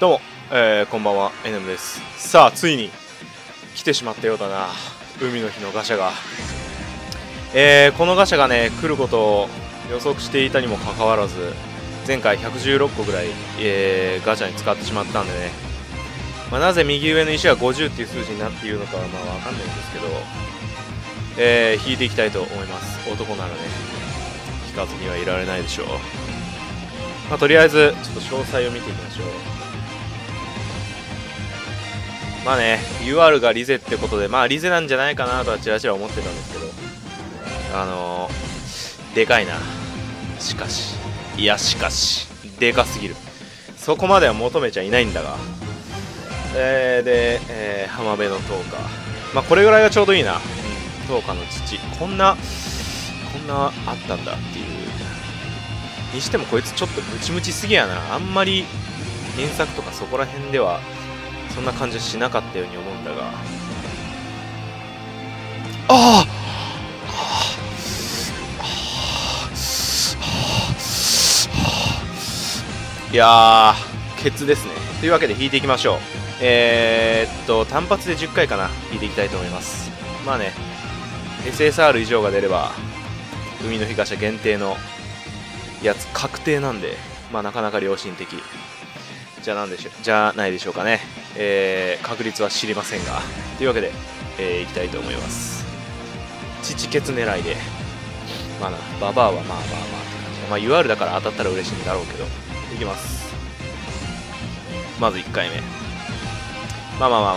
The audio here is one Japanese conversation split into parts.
どうも、えー、こんばんは、エネムです。さあ、ついに来てしまったようだな、海の日のガシャが。えー、このガシャがね、来ることを予測していたにもかかわらず、前回116個ぐらい、えー、ガチャに使ってしまったんでね、まあ、なぜ右上の石が50っていう数字になっているのかはまあわかんないんですけど、えー、引いていきたいと思います。男ならね、引かずにはいられないでしょう。まあ、とりあえず、ちょっと詳細を見ていきましょう。まあね、UR がリゼってことで、まあリゼなんじゃないかなとはちらちら思ってたんですけど、あのー、でかいな。しかし、いやしかし、でかすぎる。そこまでは求めちゃいないんだが。えー、で、えー、浜辺の10日。まあこれぐらいがちょうどいいな。うん、10日の父。こんな、こんなあったんだっていう。にしてもこいつちょっとムチムチすぎやな。あんまり原作とかそこら辺ではそんな感じはしなかったように思うんだが。ああ。いやーケツですね。というわけで引いていきましょう。えー、っと単発で10回かな。引いていきたいと思います。まあね SSR 以上が出れば海の日傘限定のやつ確定なんでまあなかなか良心的。じゃなんでしょじゃないでしょうかね、えー、確率は知りませんが。というわけで、えー、いきたいと思います。父ケツ狙いで。まあなババアはまあまあまあって感じ。まあ UR だから当たったら嬉しいんだろうけど。いきます。まず1回目。まあまあまあまあ、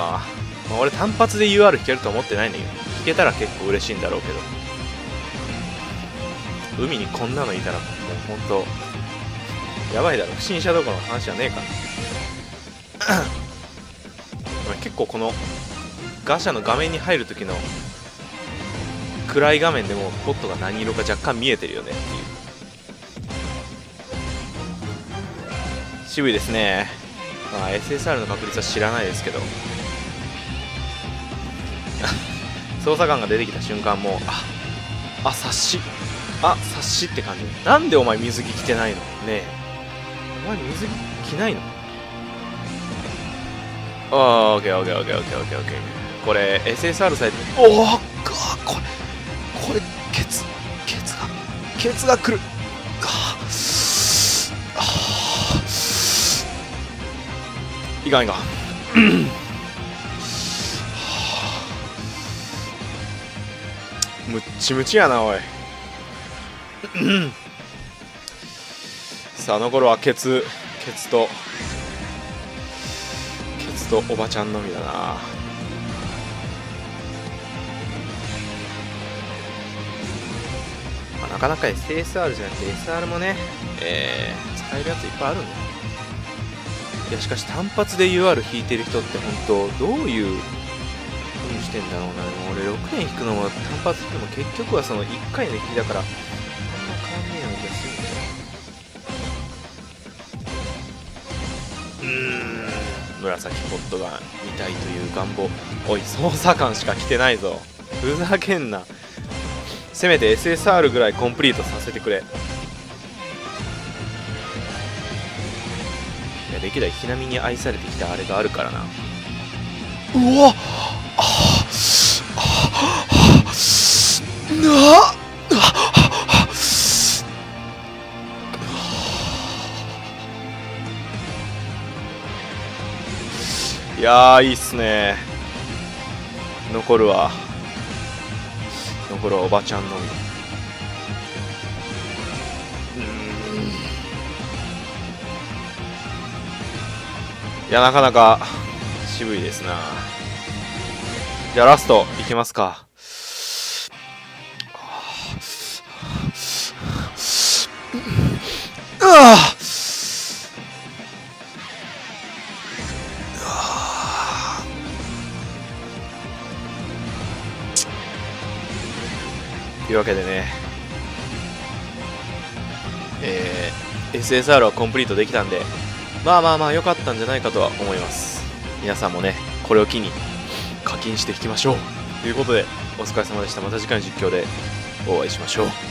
まあ、俺単発で UR 引けると思ってないんだけど。引けたら結構嬉しいんだろうけど。海にこんなのいたらもう本当やばいだろ。不審者どころの話じゃねえか。結構このガシャの画面に入る時の暗い画面でもポットが何色か若干見えてるよねっていう。渋いですね。まあ SSR の確率は知らないですけど。操作感が出てきた瞬間もああ察し。あ察しって感じ。なんでお前水着着てないの？ねえ。お前水着着ないの？ああ、オッケーオッケーオッケーオッケーオッケーオッケー。これ、SSR サイト、おおこれ、これ、ケツ、ケツが、ケツが来る。ああ。いかんいかん。むっちむちやな、おい。さあ、残るはケツ、ケツと、とおばちゃんのみだな、まあ、なかなか SSR じゃなくて SR もね、えー、使えるやついっぱいあるんだよいやしかし単発で UR 引いてる人って本当どういう風にしてんだろうな。でも俺6円引くのも単発引くのも結局はその1回の引きだからあんま変わんねえような気がするんだよーん紫ポットが見たいという願望。おい捜査官しか来てないぞ。ふざけんな。せめて SSR ぐらいコンプリートさせてくれ。いや歴代ひなみに愛されてきたあれがあるからな。うわああああ。すないやーいいっすね。残るは残るはおばちゃんのみ。いやなかなか渋いですな。じゃあラストいきますか。うわいうわけでね、えー、SSR はコンプリートできたんで、まあまあまあ良かったんじゃないかとは思います。皆さんもね、これを機に課金していきましょう。ということで、お疲れ様でした。また次回の実況でお会いしましょう。